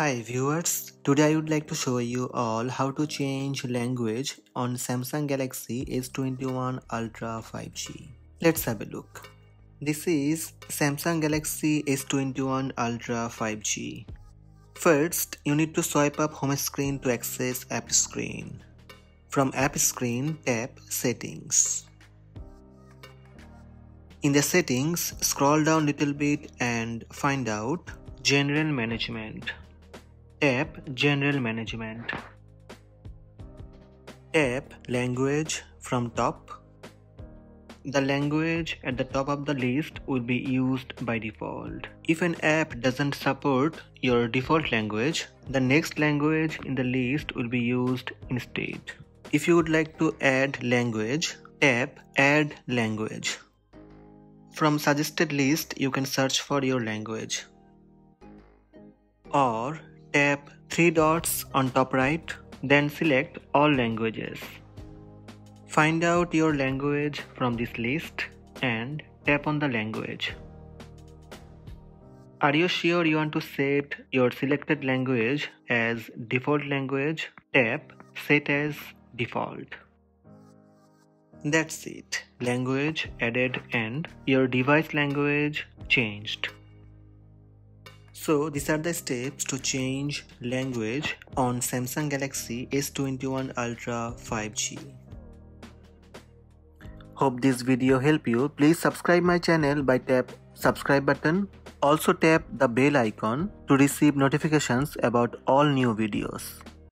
Hi viewers, today I would like to show you all how to change language on Samsung Galaxy S21 Ultra 5G. Let's have a look. This is Samsung Galaxy S21 Ultra 5G. First, you need to swipe up home screen to access app screen. From app screen, tap settings. In the settings, scroll down little bit and find out general management. Tap General Management. Tap Language from top. The language at the top of the list will be used by default. If an app doesn't support your default language, the next language in the list will be used instead. If you would like to add language, tap Add Language. From suggested list, you can search for your language. Or Tap three dots on top right, then select all languages. Find out your language from this list and tap on the language. Are you sure you want to set your selected language as default language? Tap set as default. That's it. Language added and your device language changed. So these are the steps to change language on Samsung Galaxy S21 Ultra 5G. Hope this video help you. Please subscribe my channel by tap subscribe button. Also tap the bell icon to receive notifications about all new videos.